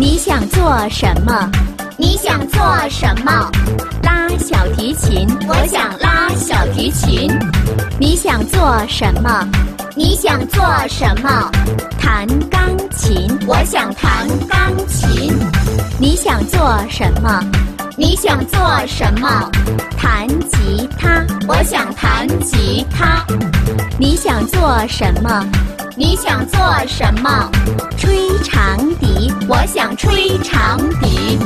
你想做什么？你想做什么？拉小提琴。我想拉小提琴。你想做什么？你想做什么？弹钢琴。我想弹钢琴。你想做什么？你想做什么？弹吉他。我想弹吉他。你想做什么？你想做什么？吹长。我想吹长笛。